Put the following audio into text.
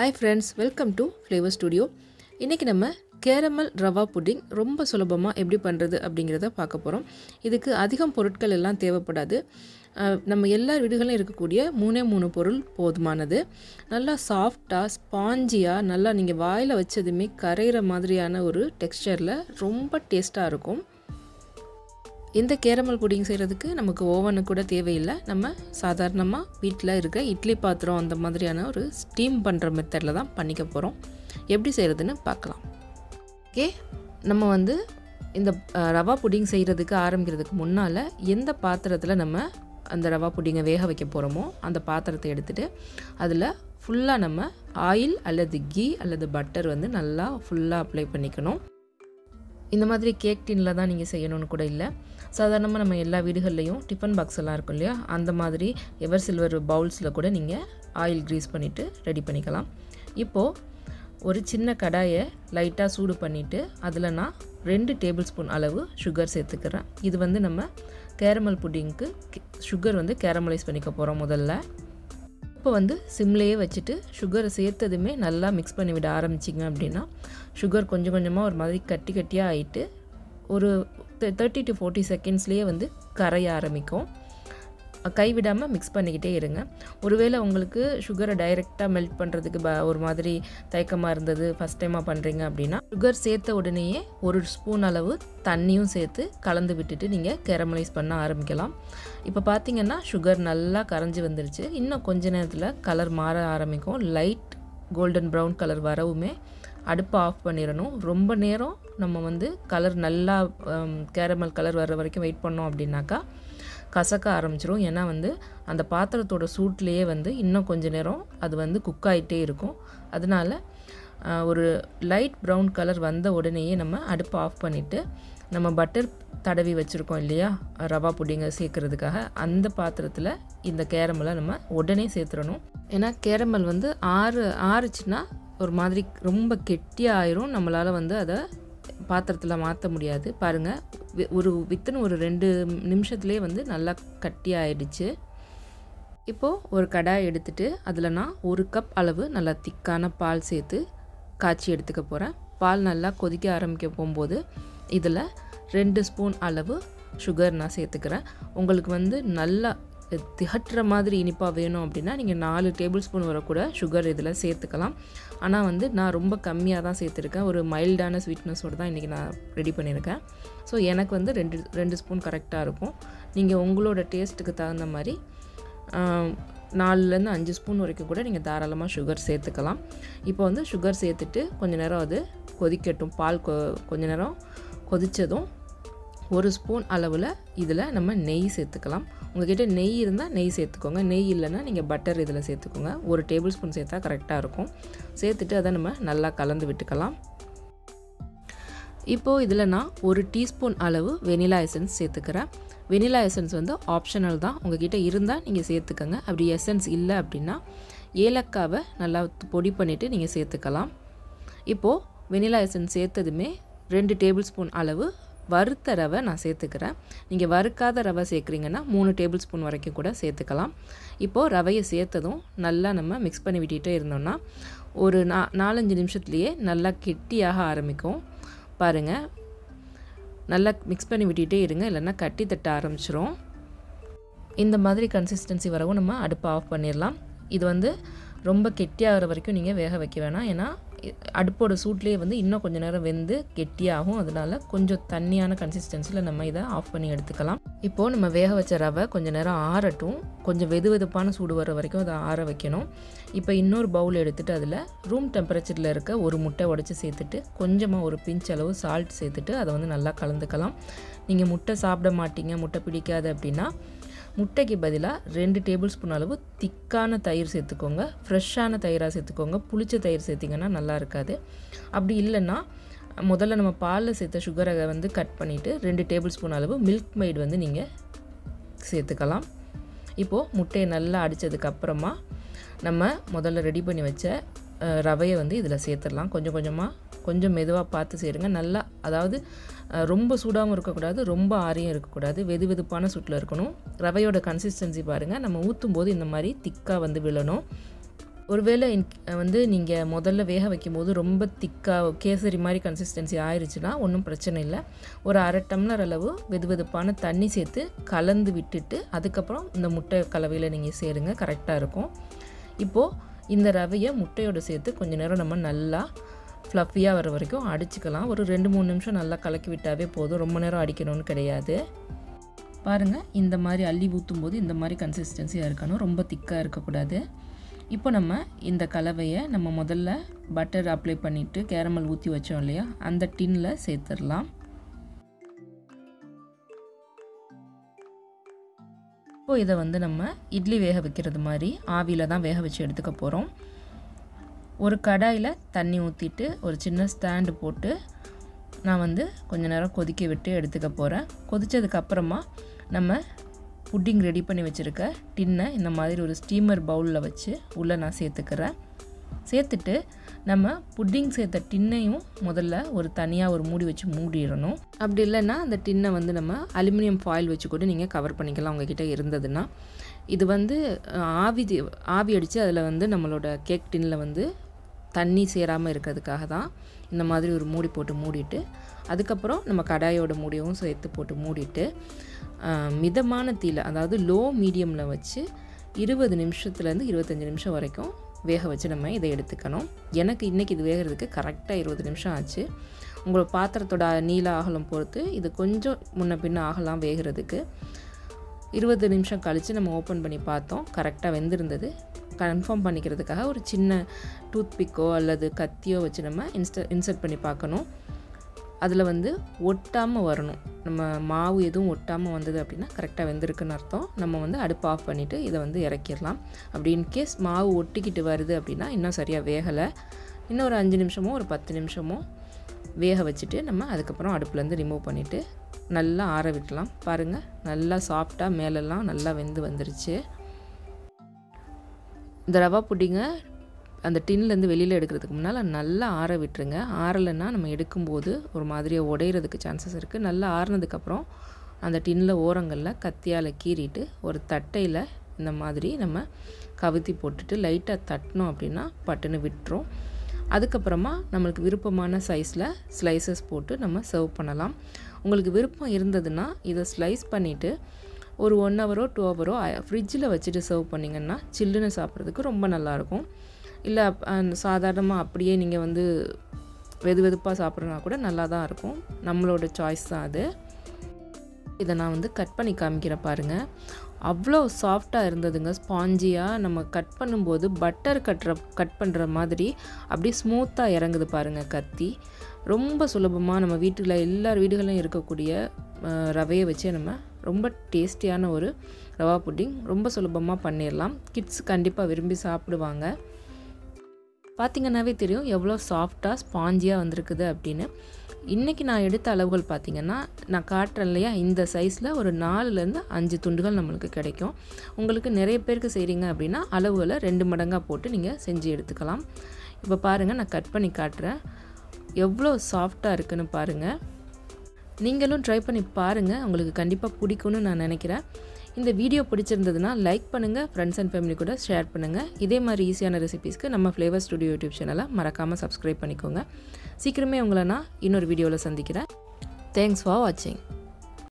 Hi friends welcome to flavour studio இன்றைக்கி நம்ம caramel rava pudding ரொம்ப சுலபமாக எப்படி பண்ணுறது அப்படிங்கிறத பார்க்க போகிறோம் இதுக்கு அதிகம் பொருட்கள் எல்லாம் தேவைப்படாது. நம்ம எல்லா வீடுகளிலும் இருக்கக்கூடிய மூணே மூணு பொருள் போதுமானது. நல்லா சாஃப்டாக ஸ்பாஞ்சியாக நல்லா நீங்கள் வாயில் வச்சதுமே கரையிற மாதிரியான ஒரு டெக்ஸ்சரில் ரொம்ப டேஸ்ட்டாக இருக்கும். இந்த கேரமல் புடிங் செய்கிறதுக்கு நமக்கு ஓவனு கூட தேவையில்லை. நம்ம சாதாரணமாக வீட்டில் இருக்க இட்லி பாத்திரம் அந்த மாதிரியான ஒரு ஸ்டீம் பண்ணுற மெத்தடில் தான் பண்ணிக்க போகிறோம் எப்படி செய்கிறதுன்னு பார்க்கலாம். ஓகே நம்ம வந்து இந்த ரவா புடிங் செய்கிறதுக்கு ஆரம்பிக்கிறதுக்கு முன்னால் எந்த பாத்திரத்தில் நம்ம அந்த ரவா புடிங்கை வேக வைக்க போகிறோமோ அந்த பாத்திரத்தை எடுத்துகிட்டு அதில் ஃபுல்லாக நம்ம ஆயில் அல்லது கீ அல்லது பட்டர் வந்து நல்லா ஃபுல்லாக அப்ளை பண்ணிக்கணும். இந்த மாதிரி கேக் டின்னில் தான் நீங்கள் செய்யணும்னு கூட இல்லை. சாதாரணமாக நம்ம எல்லா வீடுகள்லையும் டிஃபன் பாக்ஸ் எல்லாம் இருக்கும் இல்லையா? அந்த மாதிரி எவர் சில்வர் பவுல்ஸில் கூட நீங்கள் ஆயில் க்ரீஸ் பண்ணிவிட்டு ரெடி பண்ணிக்கலாம். இப்போது ஒரு சின்ன கடாயை லைட்டாக சூடு பண்ணிவிட்டு அதில் நான் ரெண்டு டேபிள் ஸ்பூன் அளவு சுகர் சேர்த்துக்கிறேன். இது வந்து நம்ம கேரமல் புட்டிங்க்கு சுகர் வந்து கேரமலைஸ் பண்ணிக்க போகிறோம் முதல்ல. இப்போ வந்து சிம்லேயே வச்சுட்டு சுகரை சேர்த்ததுமே நல்லா மிக்ஸ் பண்ணி விட ஆரம்பிச்சிங்க அப்படின்னா சுகர் கொஞ்சம் கொஞ்சமாக ஒரு மாதிரி கட்டி கட்டியாக ஆகிட்டு ஒரு தேர்ட்டி டு ஃபோர்ட்டி செகண்ட்ஸ்லேயே வந்து கரைய ஆரம்பிக்கும். கைவிடாமல் மிக்ஸ் பண்ணிக்கிட்டே இருங்க. ஒருவேளை உங்களுக்கு சுகரை டைரெக்டாக மெல்ட் பண்ணுறதுக்கு ப ஒரு மாதிரி தயக்கமாக இருந்தது ஃபஸ்ட் டைமாக பண்ணுறீங்க அப்படின்னா சுகர் சேர்த்த உடனேயே ஒரு ஸ்பூன் அளவு தண்ணியும் சேர்த்து கலந்து விட்டுட்டு நீங்கள் கேரமலைஸ் பண்ண ஆரம்பிக்கலாம். இப்போ பார்த்தீங்கன்னா சுகர் நல்லா கரைஞ்சி வந்துருச்சு. இன்னும் கொஞ்ச நேரத்தில் கலர் மாற ஆரம்பிக்கும். லைட் கோல்டன் ப்ரௌன் கலர் வரவுமே அடுப்பை ஆஃப் பண்ணிடணும். ரொம்ப நேரம் நம்ம வந்து கலர் நல்லா um, கேரமல் கலர் வர்ற வரைக்கும் வெயிட் பண்ணோம் அப்படின்னாக்கா கசக்க ஆரம்பிச்சிரும். ஏன்னா வந்து அந்த பாத்திரத்தோட சூட்லேயே வந்து இன்னும் கொஞ்ச நேரம் அது வந்து குக் ஆகிட்டே இருக்கும். அதனால ஒரு லைட் ப்ரௌன் கலர் வந்த உடனேயே நம்ம அடுப்பை ஆஃப் பண்ணிவிட்டு நம்ம பட்டர் தடவி வச்சுருக்கோம் இல்லையா? ரவா புடிங்க சேர்க்குறதுக்காக. அந்த பாத்திரத்தில் இந்த கேரமலை நம்ம உடனே சேர்த்துடணும். ஏன்னா கேரமல் வந்து ஆறு ஆறுச்சுன்னா ஒரு மாதிரி ரொம்ப கெட்டியாக ஆயிரும். நம்மளால் வந்து அதை பாத்திரத்தில் மாற்ற முடியாது. பாருங்கள் ஒரு வித்தின் ஒரு ரெண்டு நிமிஷத்துலேயே வந்து நல்லா கட்டி ஆயிடுச்சு. இப்போது ஒரு கடாய் எடுத்துகிட்டு அதில் நான் ஒரு கப் அளவு நல்லா திக்கான பால் சேர்த்து காய்ச்சி எடுத்துக்க போகிறேன் பால் நல்லா கொதிக்க ஆரம்பிக்க போகும்போது இதில் ரெண்டு ஸ்பூன் அளவு சுகர் நான் சேர்த்துக்கிறேன். உங்களுக்கு வந்து நல்லா திகட்டுற மாதிரி இனிப்பாக வேணும் அப்படின்னா நீங்கள் நாலு டேபிள் ஸ்பூன் வரக்கூட கூட சுகர் இதில் சேர்த்துக்கலாம். ஆனால் வந்து நான் ரொம்ப கம்மியாக தான் சேர்த்துருக்கேன். ஒரு மைல்டான ஸ்வீட்னஸோடு தான் இன்றைக்கி நான் ரெடி பண்ணியிருக்கேன். ஸோ எனக்கு வந்து ரெண்டு ரெண்டு ஸ்பூன் கரெக்டாக இருக்கும். நீங்கள் உங்களோட டேஸ்ட்டுக்கு தகுந்த மாதிரி நாலுலேருந்து அஞ்சு ஸ்பூன் வரைக்கும் கூட நீங்கள் தாராளமாக சுகர் சேர்த்துக்கலாம். இப்போ வந்து சுகர் சேர்த்துட்டு கொஞ்ச நேரம் அது கொதிக்கட்டும். பால் கொ கொஞ்ச நேரம் கொதித்ததும் ஒரு ஸ்பூன் அளவில் இதில் நம்ம நெய் சேர்த்துக்கலாம். உங்கள்கிட்ட நெய் இருந்தால் நெய் சேர்த்துக்கோங்க. நெய் இல்லைன்னா நீங்கள் பட்டர் இதில் சேர்த்துக்கோங்க. ஒரு டேபிள் ஸ்பூன் சேர்த்தா கரெக்டாக இருக்கும். சேர்த்துட்டு அதை நம்ம நல்லா கலந்து விட்டுக்கலாம். இப்போது இதில் நான் ஒரு டீஸ்பூன் அளவு வெனிலா எசன்ஸ் சேர்த்துக்கிறேன். வெனிலா எசன்ஸ் வந்து ஆப்ஷனல் தான். உங்ககிட்ட இருந்தால் நீங்கள் சேர்த்துக்கோங்க. அப்படி எசன்ஸ் இல்லை அப்படின்னா ஏலக்காவை நல்லா பொடி பண்ணிவிட்டு நீங்கள் சேர்த்துக்கலாம். இப்போது வெனிலா எசன்ஸ் சேர்த்ததுமே ரெண்டு டேபிள் ஸ்பூன் அளவு வறுத்த ரவை நான் சேர்த்துக்கிறேன். நீங்கள் வறுக்காத ரவை சேர்க்குறீங்கன்னா மூணு டேபிள் ஸ்பூன் வரைக்கும் கூட சேர்த்துக்கலாம். இப்போது ரவையை சேர்த்ததும் நல்லா நம்ம மிக்ஸ் பண்ணி விட்டுட்டே இருந்தோம்னா ஒரு நா நாலஞ்சு நிமிஷத்துலேயே நல்லா கெட்டியாக ஆரம்பிக்கும். பாருங்கள் நல்லா மிக்ஸ் பண்ணி விட்டுட்டே இருங்க. இல்லைன்னா கட்டி தட்ட ஆரம்பிச்சிரும். இந்த மாதிரி கன்சிஸ்டன்சி வரவும் நம்ம அடுப்பை ஆஃப் பண்ணிடலாம். இது வந்து ரொம்ப கெட்டியாகிற வரைக்கும் நீங்கள் வேக வைக்க வேணாம். ஏன்னா அடுப்போட சூட்லேயே வந்து இன்னும் கொஞ்சம் நேரம் வெந்து கெட்டியாகும். அதனால கொஞ்சம் தண்ணியான கன்சிஸ்டன்சியில் நம்ம இதை ஆஃப் பண்ணி எடுத்துக்கலாம். இப்போது நம்ம வேக வச்ச ரவை கொஞ்சம் நேரம் ஆறட்டும். கொஞ்சம் வெது வெதுப்பான சூடு வர வரைக்கும் அதை ஆற வைக்கணும். இப்போ இன்னொரு பவுல் எடுத்துகிட்டு அதில் ரூம் டெம்பரேச்சரில் இருக்க ஒரு முட்டை உடச்சி சேர்த்துட்டு கொஞ்சமாக ஒரு பிஞ்ச் அளவு சால்ட் சேர்த்துட்டு அதை வந்து நல்லா கலந்துக்கலாம். நீங்கள் முட்டை சாப்பிட மாட்டீங்க முட்டை பிடிக்காது அப்படின்னா முட்டைக்கு பதிலாக ரெண்டு டேபிள் ஸ்பூன் அளவு திக்கான தயிர் சேர்த்துக்கோங்க. ஃப்ரெஷ்ஷான தயிராக சேர்த்துக்கோங்க. புளிச்ச தயிர் சேர்த்திங்கன்னா நல்லா இருக்காது. அப்படி இல்லைன்னா முதல்ல நம்ம பாலில் சேர்த்த சுகரை வந்து கட் பண்ணிவிட்டு ரெண்டு டேபிள் ஸ்பூன் அளவு மில்க் மைட் வந்து நீங்கள் சேர்த்துக்கலாம். இப்போது முட்டையை நல்லா அடித்ததுக்கப்புறமா நம்ம முதல்ல ரெடி பண்ணி வச்ச ரவையை வந்து இதில் சேர்த்துடலாம். கொஞ்சம் கொஞ்சமாக கொஞ்சம் மெதுவாக பார்த்து சேருங்க. நல்லா அதாவது ரொம்ப சூடாகவும் இருக்கக்கூடாது ரொம்ப ஆரியும் இருக்கக்கூடாது வெது வெதுப்பான சூட்டில் இருக்கணும். ரவையோட கன்சிஸ்டன்சி பாருங்கள் நம்ம ஊற்றும் போது இந்த மாதிரி திக்காக வந்து விழணும். ஒருவேளை இன்- வந்து நீங்கள் முதல்ல வேக வைக்கும்போது ரொம்ப திக்காக கேசரி மாதிரி கன்சிஸ்டன்சி ஆயிடுச்சுன்னா ஒன்றும் பிரச்சனை இல்லை. ஒரு அரை டம்ளர் அளவு வெதுவெதுப்பான தண்ணி சேர்த்து கலந்து விட்டுட்டு அதுக்கப்புறம் இந்த முட்டை கலவையில் நீங்கள் சேருங்க. கரெக்டாக இருக்கும். இப்போது இந்த ரவையை முட்டையோடு சேர்த்து கொஞ்சம் நேரம் நம்ம நல்லா ஃப்ளஃபியாக வர வரைக்கும் அடிச்சுக்கலாம். ஒரு ரெண்டு மூணு நிமிஷம் நல்லா கலக்கி விட்டாவே போதும். ரொம்ப நேரம் அடிக்கணும்னு கிடையாது. பாருங்கள் இந்த மாதிரி அள்ளி ஊற்றும் போது இந்த மாதிரி கன்சிஸ்டன்சியாக இருக்கணும். ரொம்ப திக்காக இருக்கக்கூடாது. இப்போ நம்ம இந்த கலவையை நம்ம முதல்ல பட்டர் அப்ளை பண்ணிவிட்டு கேரமல் ஊற்றி வச்சோம் இல்லையா? அந்த டின்னில் சேர்த்துடலாம். இப்போது இதை வந்து நம்ம இட்லி வேக வைக்கிறது மாதிரி ஆவியில் தான் வேக வச்சு எடுத்துக்க போகிறோம் ஒரு கடாயில் தண்ணி ஊற்றிட்டு ஒரு சின்ன ஸ்டாண்டு போட்டு நான் வந்து கொஞ்ச நேரம் கொதிக்க விட்டு எடுத்துக்க போகிறேன் கொதித்ததுக்கப்புறமா நம்ம புட்டிங் ரெடி பண்ணி வச்சுருக்க டின்னை இந்த மாதிரி ஒரு ஸ்டீமர் பவுலில் வச்சு உள்ளே நான் சேர்த்துக்கிறேன். சேர்த்துட்டு நம்ம புட்டிங் சேர்த்த டின்னையும் முதல்ல ஒரு தனியாக ஒரு மூடி வச்சு மூடிடணும். அப்படி இல்லைன்னா அந்த டின்னை வந்து நம்ம அலுமினியம் ஃபாயில் வச்சு கூட நீங்கள் கவர் பண்ணிக்கலாம் உங்ககிட்ட இருந்ததுன்னா. இது வந்து ஆவி ஆவி அடித்து அதில் வந்து நம்மளோட கேக் டின்னில் வந்து தண்ணி சேராமல் இருக்கிறதுக்காக தான் இந்த மாதிரி ஒரு மூடி போட்டு மூடிட்டு அதுக்கப்புறம் நம்ம கடாயோட மூடியும் சேர்த்து போட்டு மூடிட்டு மிதமான தீல அதாவது லோ மீடியமில் வச்சு இருபது நிமிஷத்துலேருந்து இருபத்தஞ்சி நிமிஷம் வரைக்கும் வேக வச்சு நம்ம இதை எடுத்துக்கணும். எனக்கு இன்றைக்கி இது வேகிறதுக்கு கரெக்டாக இருபது நிமிஷம் ஆச்சு. உங்களோட பாத்திரத்தோட நீள ஆகலம் பொறுத்து இது கொஞ்சம் முன்ன பின்ன ஆகலாம் வேகிறதுக்கு. இருபது நிமிஷம் கழித்து நம்ம ஓப்பன் பண்ணி பார்த்தோம். கரெக்டாக வெந்திருந்தது. கன்ஃபார்ம் பண்ணிக்கிறதுக்காக ஒரு சின்ன டூத் பிக்கோ அல்லது கத்தியோ வச்சு நம்ம இன்ஸ்ட இன்சர்ட் பண்ணி பார்க்கணும். அதில் வந்து ஒட்டாமல் வரணும். நம்ம மாவு எதுவும் ஒட்டாமல் வந்தது அப்படின்னா கரெக்டாக வெந்திருக்குன்னு அர்த்தம். நம்ம வந்து அடுப்பு ஆஃப் பண்ணிவிட்டு இதை வந்து இறக்கிடலாம். அப்படி இன்கேஸ் மாவு ஒட்டிக்கிட்டு வருது அப்படின்னா இன்னும் சரியாக வேகலை. இன்னும் ஒரு அஞ்சு நிமிஷமோ ஒரு பத்து நிமிஷமோ வேக வச்சுட்டு நம்ம அதுக்கப்புறம் அடுப்புலேருந்து ரிமூவ் பண்ணிவிட்டு நல்லா ஆற விடலாம் பாருங்கள் நல்லா சாஃப்டாக மேலெல்லாம் நல்லா வெந்து வந்துருச்சு. இந்த ரவா புட்டிங்கை அந்த டின்லேருந்து வெளியில் எடுக்கிறதுக்கு முன்னால் நல்லா ஆற விட்டுருங்க. ஆறலைன்னா நம்ம எடுக்கும்போது ஒரு மாதிரியாக உடையிறதுக்கு சான்சஸ் இருக்குது நல்லா ஆறுனதுக்கப்புறம் அந்த டின்னில் ஓரங்களில் கத்தியால் கீறிட்டு ஒரு தட்டையில் இந்த மாதிரி நம்ம கவுத்தி போட்டுட்டு லைட்டாக தட்டினோம் அப்படின்னா பட்டுன்னு விட்டுரும். அதுக்கப்புறமா நம்மளுக்கு விருப்பமான சைஸில் ஸ்லைசஸ் போட்டு நம்ம சர்வ் பண்ணலாம். உங்களுக்கு விருப்பம் இருந்ததுன்னா இதை ஸ்லைஸ் பண்ணிவிட்டு ஒரு ஒன் ஹவரோ டூ ஹவரோ ஃப்ரிட்ஜில் வச்சுட்டு சர்வ் பண்ணிங்கன்னா சில்லுன்னு சாப்பிட்றதுக்கு ரொம்ப நல்லாயிருக்கும். இல்லை சாதாரணமாக அப்படியே நீங்கள் வந்து வெது வெதுப்பாக சாப்பிட்றனா கூட நல்லா தான் இருக்கும். நம்மளோட சாய்ஸ் தான் அது. இதை நான் வந்து கட் பண்ணி காமிக்கிறேன் பாருங்கள் அவ்வளோ சாஃப்டாக இருந்ததுங்க. ஸ்பாஞ்சியாக நம்ம கட் பண்ணும்போது பட்டர் கட்டுற கட் பண்ணுற மாதிரி அப்படியே ஸ்மூத்தாக இறங்குது பாருங்கள் கத்தி. ரொம்ப சுலபமாக நம்ம வீட்டில் எல்லார் வீடுகளிலும் இருக்கக்கூடிய ரவையை வச்சே நம்ம ரொம்ப டேஸ்டியான ஒரு ரவா புட்டிங். ரொம்ப சுலபமாக பண்ணிடலாம் கிட்ஸ் கண்டிப்பாக விரும்பி சாப்பிடுவாங்க. பார்த்திங்கன்னாவே தெரியும் எவ்வளோ சாஃப்டாக ஸ்பாஞ்சியாக வந்திருக்குது அப்படின்னு. இன்றைக்கி நான் எடுத்த அளவுகள் பார்த்திங்கன்னா நான் காட்டுறேன் இல்லையா? இந்த சைஸில் ஒரு நாலுலேருந்து அஞ்சு துண்டுகள் நம்மளுக்கு கிடைக்கும். உங்களுக்கு நிறைய பேருக்கு செய்கிறீங்க அப்படின்னா அளவுகளை ரெண்டு மடங்காக போட்டு நீங்கள் செஞ்சு எடுத்துக்கலாம். இப்போ பாருங்கள் நான் கட் பண்ணி காட்டுறேன். எவ்வளோ சாஃப்டாக இருக்குன்னு பாருங்கள் நீங்களும் ட்ரை பண்ணி பாருங்கள் உங்களுக்கு கண்டிப்பாக பிடிக்கும்னு நான் நினைக்கிறேன். இந்த வீடியோ பிடிச்சிருந்ததுன்னா லைக் பண்ணுங்கள் ஃப்ரெண்ட்ஸ் அண்ட் ஃபேமிலி கூட ஷேர் பண்ணுங்கள் இதே மாதிரி ஈஸியான ரெசிபீஸ்க்கு நம்ம ஃப்ளேவர் ஸ்டுடியோ யூடியூப் சேனலை மறக்காமல் சப்ஸ்கிரைப் பண்ணிக்கோங்க. சீக்கிரமே உங்களை நான் இன்னொரு வீடியோவில் சந்திக்கிறேன். தேங்க்ஸ் ஃபார் வாட்சிங்